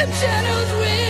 and shadows will